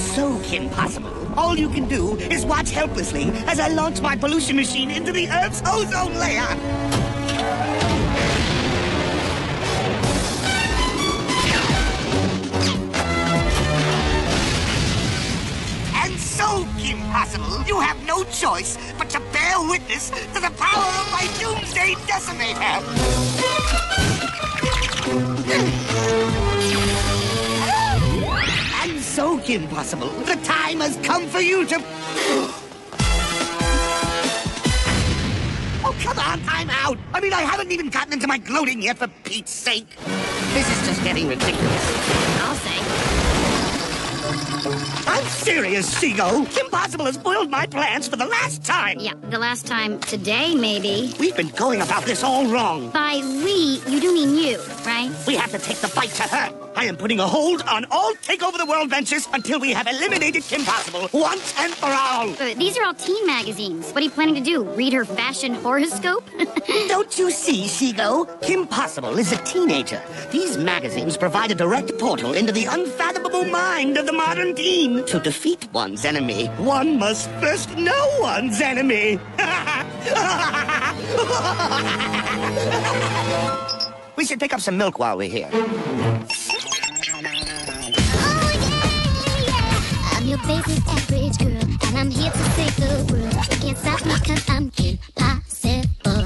so, Kim Possible, all you can do is watch helplessly as I launch my pollution machine into the Earth's ozone layer. And so, Kim Possible, you have no choice but to bear witness to the power of my Doomsday Decimator. So, Kim Possible, the time has come for you to... Oh, come on, I'm out. I mean, I haven't even gotten into my gloating yet, for Pete's sake. This is just getting ridiculous. I'll say. Serious, Shego. Kim Possible has spoiled my plans for the last time. Yeah, the last time today, maybe. We've been going about this all wrong. By we, you do mean you, right? We have to take the fight to her. I am putting a hold on all Take Over the World ventures until we have eliminated Kim Possible once and for all. But these are all teen magazines. What are you planning to do? Read her fashion horoscope? Don't you see, Shego? Kim Possible is a teenager. These magazines provide a direct portal into the unfathomable mind of the modern teen. To defeat one's enemy, one must first know one's enemy. we should pick up some milk while we're here. Oh, yeah, yeah. I'm your basic average girl, and I'm here to save the world. You can't stop me cause I'm impossible.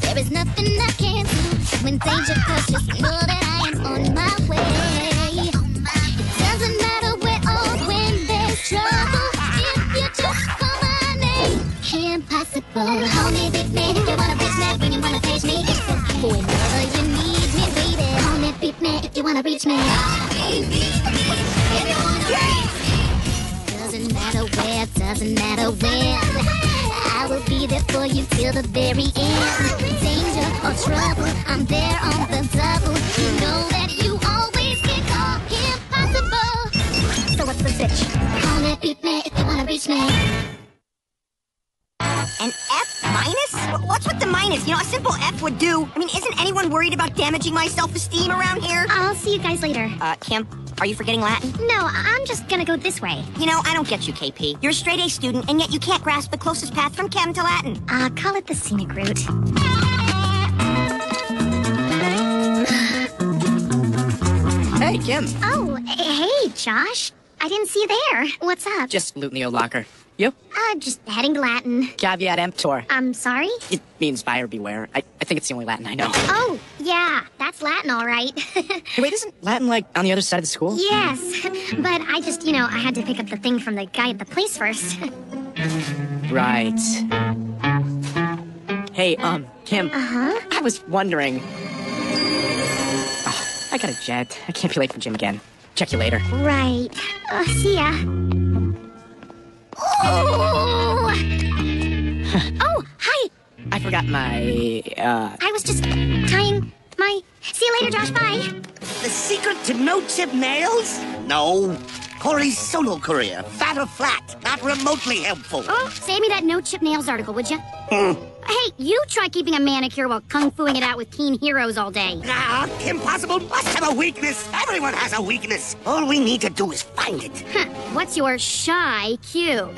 There is nothing I can't do when danger comes. Just know that Call me big man if you wanna reach me. When you wanna page me, whenever you need me, baby. Call me beat me if you wanna reach me. Doesn't matter where, doesn't matter when. I will be there for you till the very end. Danger or trouble, I'm there on the double. You know that you always can call impossible. So what's the bitch? Call me, beat me if you wanna reach me. Minus? What's with the minus? You know, a simple F would do. I mean, isn't anyone worried about damaging my self-esteem around here? I'll see you guys later. Uh, Kim, are you forgetting Latin? No, I'm just gonna go this way. You know, I don't get you, KP. You're a straight A student, and yet you can't grasp the closest path from Chem to Latin. Uh, call it the scenic route. Hey, Kim. Oh, hey, Josh. I didn't see you there. What's up? Just looting the old locker. You? Uh, just heading to Latin. Caveat emptor. I'm sorry? It means buyer beware. I, I think it's the only Latin I know. Oh, yeah, that's Latin, all right. Hey, wait, isn't Latin like on the other side of the school? yes, but I just, you know, I had to pick up the thing from the guy at the place first. Right. Hey, um, Kim. Uh-huh. I was wondering. Ah, I got a jet. I can't be late for gym again. Check you later. Right. Uh, see ya. Oh! oh, hi. I forgot my, uh, I was just tying my. See you later, Josh. Bye. The secret to no chip nails? No. Corey's solo career, fat or flat, not remotely helpful. oh, save me that no chip nails article, would you? Hmm. hey, you try keeping a manicure while kung fuing it out with teen heroes all day. Nah, Impossible must have a weakness. Everyone has a weakness. All we need to do is find it. Huh, what's your shy cue?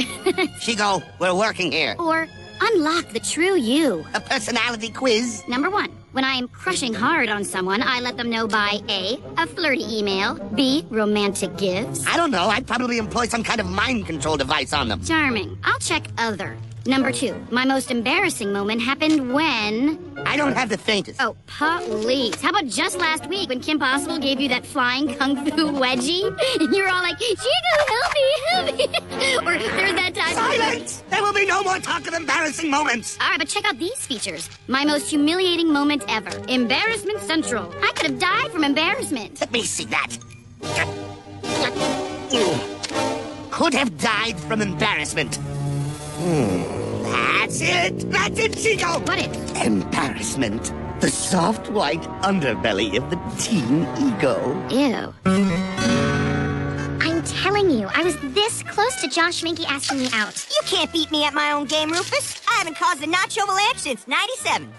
Shego, we're working here. or unlock the true you. A personality quiz. Number one, when I am crushing hard on someone, I let them know by A, a flirty email, B, romantic gifts. I don't know. I'd probably employ some kind of mind control device on them. Charming. I'll check other. Number two, my most embarrassing moment happened when. I don't have the faintest. Oh, please. How about just last week when Kim Possible gave you that flying kung fu wedgie? And you were all like, Shego, help me, help me. or there's that time. Silence! There will be no more talk of embarrassing moments. All right, but check out these features. My most humiliating moment ever. Embarrassment Central. I could have died from embarrassment. Let me see that. Could have died from embarrassment. Hmm, That's it. That's it, Shego. What it? Embarrassment. The soft white underbelly of the teen ego. Ew. I'm telling you, I was this close to Josh Mankey asking me out. You can't beat me at my own game, Rufus. I haven't caused a nacho avalanche since 97.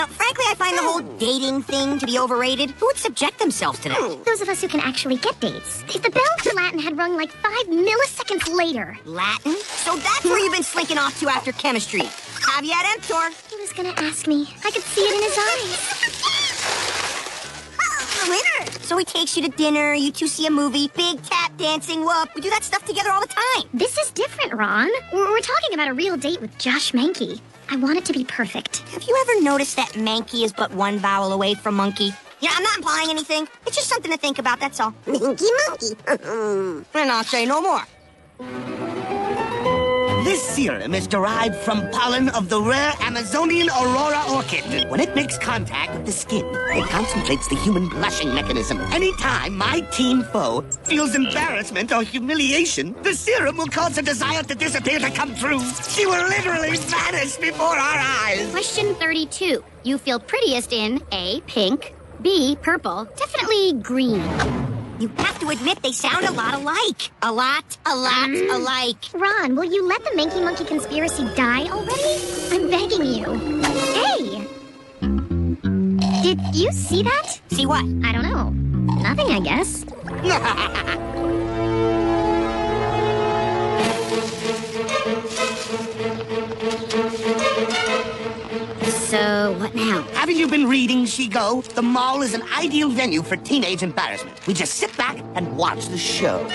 Uh, frankly, I find the whole dating thing to be overrated. Who would subject themselves to that? Those of us who can actually get dates. If the bell for Latin had rung like five milliseconds later, Latin? So that's where you've been slinking off to after chemistry. Caveat emptor. he was gonna ask me. I could see it in his eyes. Winner. So he takes you to dinner, you two see a movie, big tap dancing, whoop. We do that stuff together all the time. This is different, Ron. We're, we're talking about a real date with Josh Mankey. I want it to be perfect. Have you ever noticed that Mankey is but one vowel away from monkey? Yeah, I'm not implying anything. It's just something to think about, that's all. Mankey monkey. and I'll say no more. This serum is derived from pollen of the rare Amazonian aurora orchid. When it makes contact with the skin, it concentrates the human blushing mechanism. Anytime my teen foe feels embarrassment or humiliation, the serum will cause a desire to disappear to come true. She will literally vanish before our eyes. Question 32. You feel prettiest in A, pink, B, purple, definitely green. You have to admit they sound a lot alike. A lot, a lot mm. alike. Ron, will you let the Mankey Monkey conspiracy die already? I'm begging you. Hey! Did you see that? See what? I don't know. Nothing, I guess. Haven't you been reading, Shego? The mall is an ideal venue for teenage embarrassment. We just sit back and watch the show.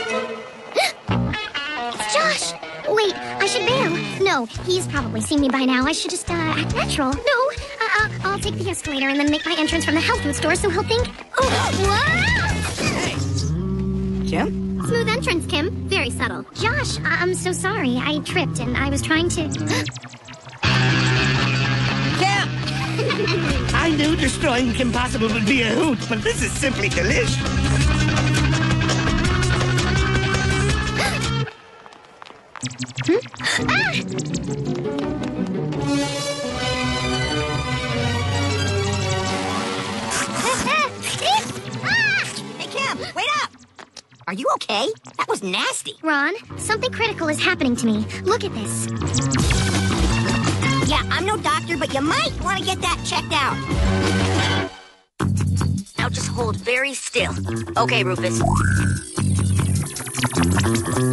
it's Josh! Wait, I should bail. No, he's probably seen me by now. I should just, uh, act natural. No, uh, uh, I'll take the escalator and then make my entrance from the health food store so he'll think, oh, whoa! Kim? Smooth entrance, Kim. Very subtle. Josh, I- I'm so sorry. I tripped and I was trying to. I knew destroying Kim Possible would be a hoot, but this is simply delicious. Hey, Kim, wait up! Are you okay? That was nasty. Ron, something critical is happening to me. Look at this. Yeah, I'm no doctor, but you might want to get that checked out. Now just hold very still. Okay, Rufus.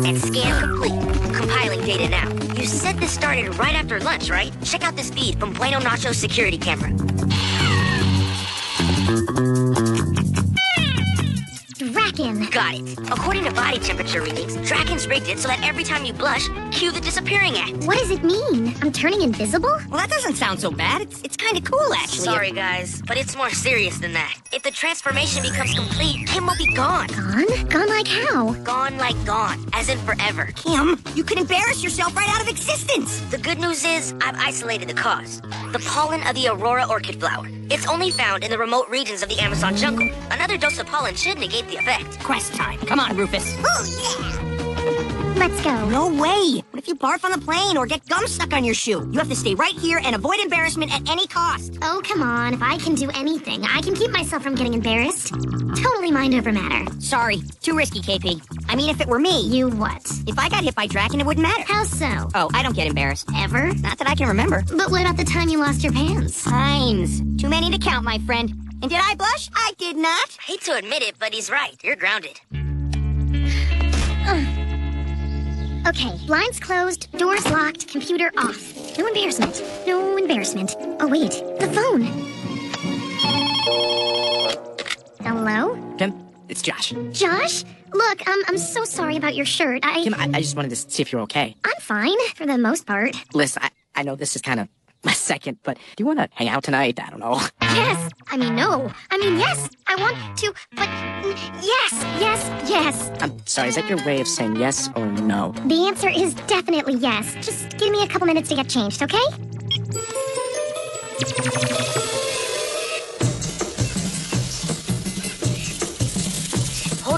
And scan complete. Compiling data now. You said this started right after lunch, right? Check out this feed from Bueno Nacho's security camera. Got it. According to body temperature readings, Drakken's rigged it so that every time you blush, cue the disappearing act. What does it mean? I'm turning invisible? Well, that doesn't sound so bad. It's, it's kind of cool, actually. Sorry, guys, but it's more serious than that. If the transformation becomes complete, Kim will be gone. Gone? Gone like how? Gone like gone, as in forever. Kim, you could embarrass yourself right out of existence. The good news is, I've isolated the cause. The pollen of the aurora orchid flower. It's only found in the remote regions of the Amazon jungle. Another dose of pollen should negate the effect. Quest time. Come on, Rufus. Oh, yeah. Let's go. No way! What if you barf on the plane or get gum stuck on your shoe? You have to stay right here and avoid embarrassment at any cost. Oh, come on. If I can do anything, I can keep myself from getting embarrassed. Totally mind over matter. Sorry, too risky, KP. I mean, if it were me, You what? if I got hit by Drakken, it wouldn't matter. How so? Oh, I don't get embarrassed. Ever? Not that I can remember. But what about the time you lost your pants? Times. Too many to count, my friend. And did I blush? I did not. Hate to admit it, but he's right. You're grounded. Okay, blinds closed, doors locked, computer off. No embarrassment. No embarrassment. Oh, wait. The phone. Hello? Kim? It's Josh. Josh? Look, um, I'm so sorry about your shirt. I. Kim, I, I just wanted to see if you're okay. I'm fine, for the most part. Listen, I, I know this is kind of a second, but do you want to hang out tonight? I don't know. Yes! I mean, no. I mean, yes! I want to, but. Yes! Yes! Yes! I'm sorry, is that your way of saying yes or no? The answer is definitely yes. Just give me a couple minutes to get changed, okay?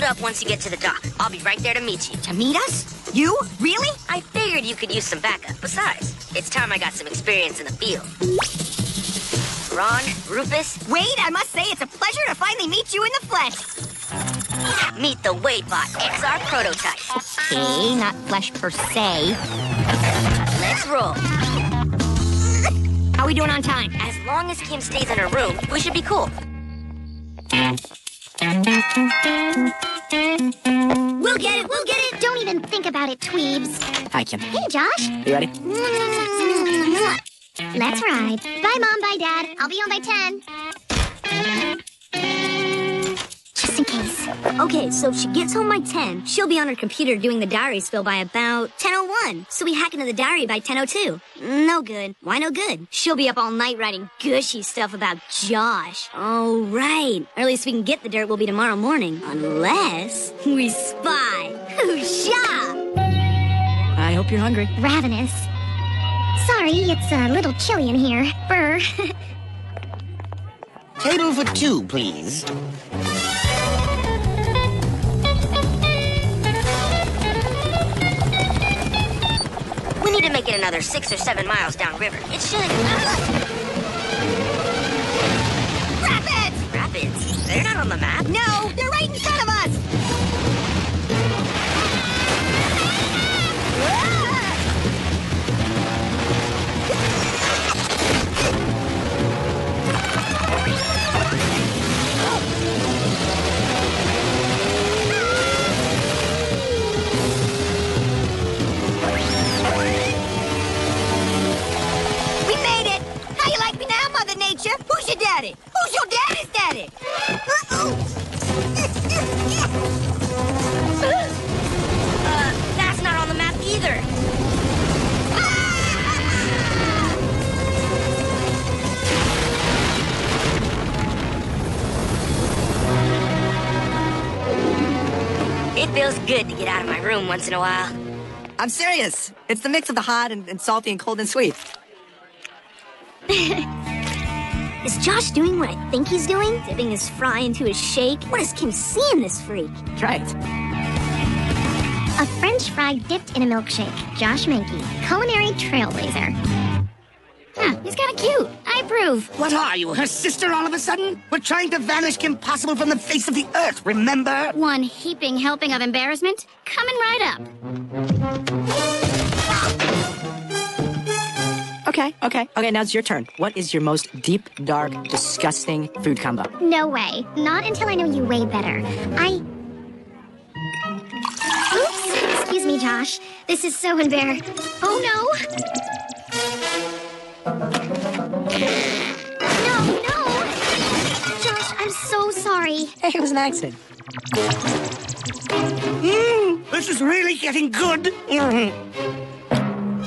Up once you get to the dock. I'll be right there to meet you. To meet us? You? Really? I figured you could use some backup. Besides, it's time I got some experience in the field. Ron, Rufus. Wade, I must say it's a pleasure to finally meet you in the flesh. Meet the Wadebot XR prototype. Okay, not flesh per se. Let's roll. How are we doing on time? As long as Kim stays in her room, we should be cool. We'll get it, we'll get it. Don't even think about it, Tweebs. Hi, Kim. Hey, Josh. You ready? Let's ride. Bye, Mom. Bye, Dad. I'll be home by 10. Just in case. Okay, so if she gets home by 10, she'll be on her computer doing the diary spill by about 10.01. So we hack into the diary by 10.02. No good. Why no good? She'll be up all night writing gushy stuff about Josh. Oh, right. Earliest we can get the dirt will be tomorrow morning. Unless we spy. Hoosha! I hope you're hungry. Ravenous. Sorry, it's a little chilly in here. Burr. Table for two, please. To make it another six or seven miles downriver. It should. Rapids! Rapids? They're not on the map. No, feels good to get out of my room once in a while. I'm serious. It's the mix of the hot and, and salty and cold and sweet. Is Josh doing what I think he's doing? Dipping his fry into his shake? What is Kim seeing this freak? Try it. a French fry dipped in a milkshake. Josh Mankey, culinary trailblazer. Huh, he's kinda cute. I approve. What are you, her sister all of a sudden? We're trying to vanish Kim Possible from the face of the earth, remember? One heaping helping of embarrassment coming right up. Okay, okay, okay. Now it's your turn. What is your most deep, dark, disgusting food combo? No way. Not until I know you way better. I. Oops. Excuse me, Josh. This is so embar. Oh no. No, no. Josh, I'm so sorry. Hey, it was an accident. Mmm, this is really getting good. Mm.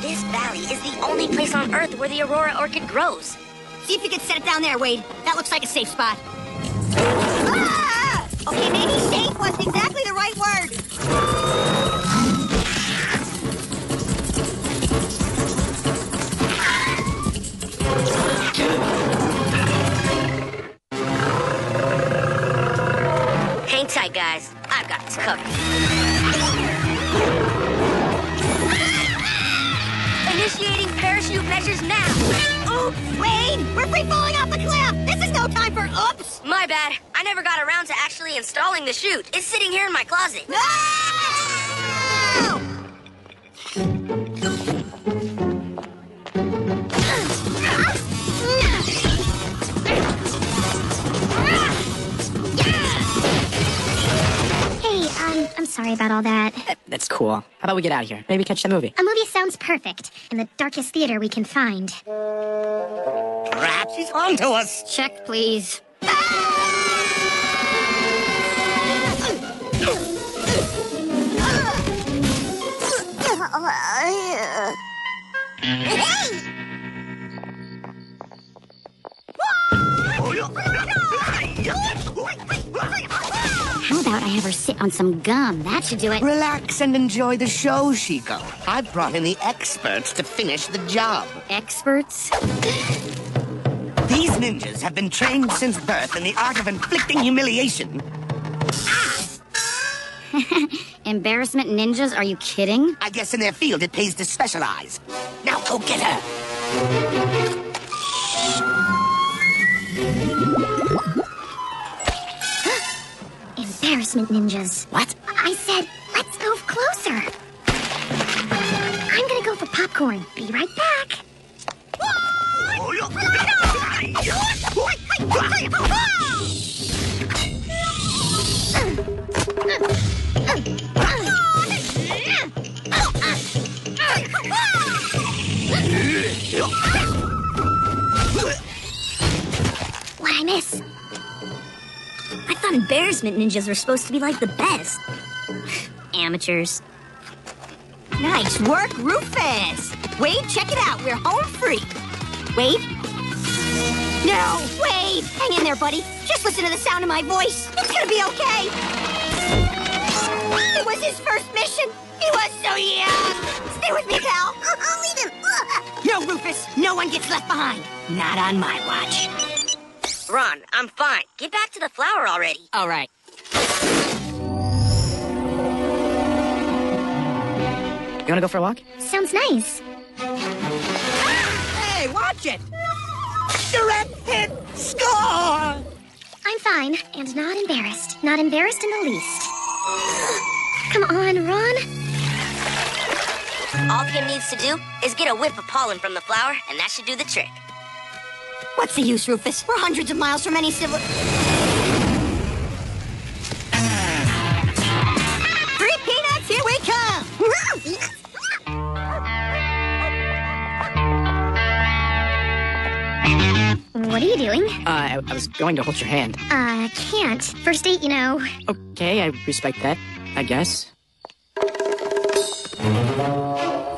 This valley is the only place on Earth where the Aurora Orchid grows. See if you can set it down there, Wade. That looks like a safe spot. Ah! Okay, maybe safe wasn't exactly the right word. Guys. I've got this covered. Initiating parachute measures now. Oh, oops, Wade! We're free falling off the cliff! This is no time for oops! My bad. I never got around to actually installing the chute. It's sitting here in my closet. No! Sorry about all that. That's cool. How about we get out of here? Maybe catch the movie. A movie sounds perfect in the darkest theater we can find. Perhaps she's onto us. Check, please. How I have her sit on some gum? That should do it. Relax and enjoy the show, Shego. I've brought in the experts to finish the job. Experts? These ninjas have been trained since birth in the art of inflicting humiliation. Embarrassment ninjas? Are you kidding? I guess in their field it pays to specialize. Now go get her. Embarrassment ninjas. What? I said, let's move closer. I'm gonna go for popcorn. Be right back. What I miss? Embarrassment ninjas were supposed to be like the best. Amateurs. Nice work, Rufus. Wade, check it out. We're home free. Wade? No, Wade. Hang in there, buddy. Just listen to the sound of my voice. It's gonna be okay. It was his first mission. He was so young. Stay with me, pal. I'll leave him. No, Rufus. No one gets left behind. Not on my watch. Ron, I'm fine. Get back to the flower already. All right. You wanna go for a walk? Sounds nice. Ah! Hey, watch it. Direct hit! Score! I'm fine and not embarrassed. Not embarrassed in the least. Come on, Ron. All Kim needs to do is get a whiff of pollen from the flower, and that should do the trick. What's the use, Rufus? We're hundreds of miles from any civil. Three peanuts, here we come! What are you doing? Uh, I, I was going to hold your hand. Uh, can't. First date, you know. Okay, I respect that. I guess.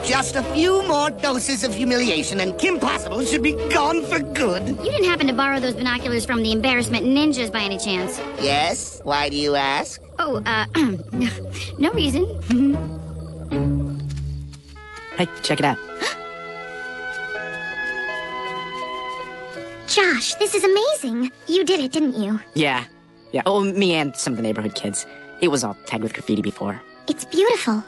Just a few more doses of humiliation and Kim Possible should be gone for good. You didn't happen to borrow those binoculars from the embarrassment ninjas by any chance? Yes? Why do you ask? Oh, uh, no reason. Hey, check it out. Josh, this is amazing. You did it, didn't you? Yeah. Yeah. Oh, me and some of the neighborhood kids. It was all tagged with graffiti before. It's beautiful.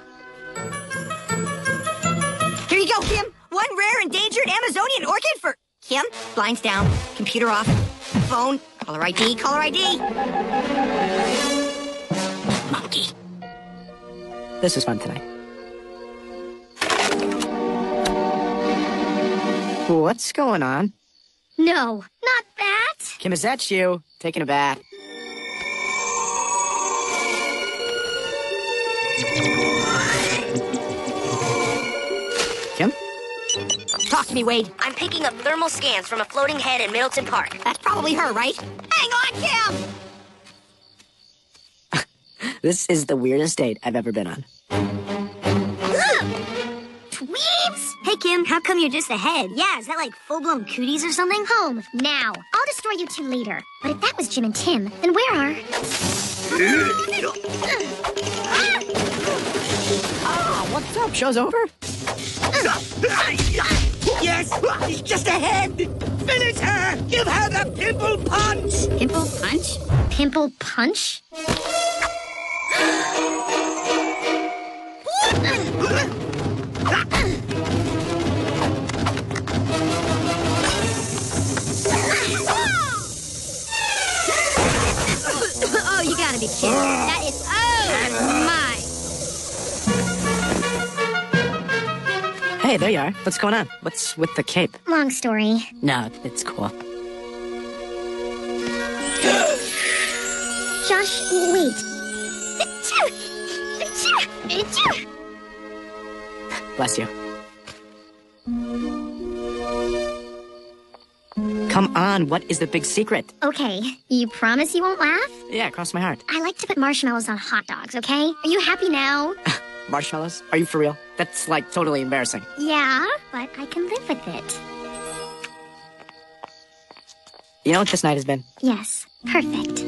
One rare endangered Amazonian orchid for Kim. Blinds down, computer off, phone, caller ID, caller ID. Monkey. This was fun tonight. What's going on? No, not that. Kim, is that you? Taking a bath. To me, Wade. I'm picking up thermal scans from a floating head in Middleton Park. That's probably her, right? Hang on, Kim. This is the weirdest date I've ever been on. Tweebs! Hey, Kim, how come you're just a head? Yeah, is that like full-blown cooties or something? Home, now. I'll destroy you two later. But if that was Jim and Tim, then where are... Ah, what's up? Show's over? Yes! He's just ahead! Finish her! Give her the pimple punch! Pimple punch? Pimple punch? oh, you gotta be kidding. Ah. Hey, there you are. What's going on? What's with the cape? Long story. No, it's cool. Josh, wait. Bless you. Come on, what is the big secret? Okay, you promise you won't laugh? Yeah, cross my heart. I like to put marshmallows on hot dogs, okay? Are you happy now? Marshmallows? Are you for real? That's like totally embarrassing. yeah, but I can live with it. You know what this night has been? Yes, perfect.